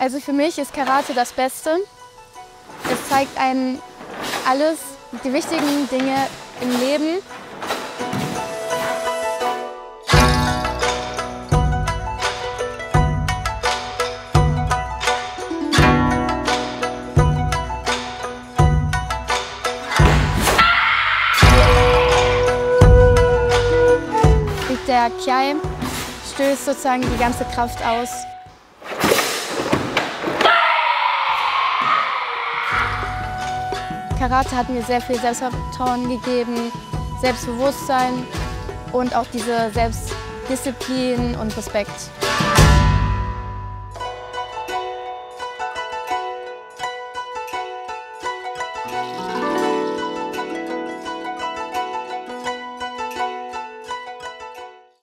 Also für mich ist Karate das Beste. Es zeigt einem alles, die wichtigen Dinge im Leben Der Kiai stößt sozusagen die ganze Kraft aus. Karate hat mir sehr viel Selbstvertrauen gegeben, Selbstbewusstsein und auch diese Selbstdisziplin und Respekt.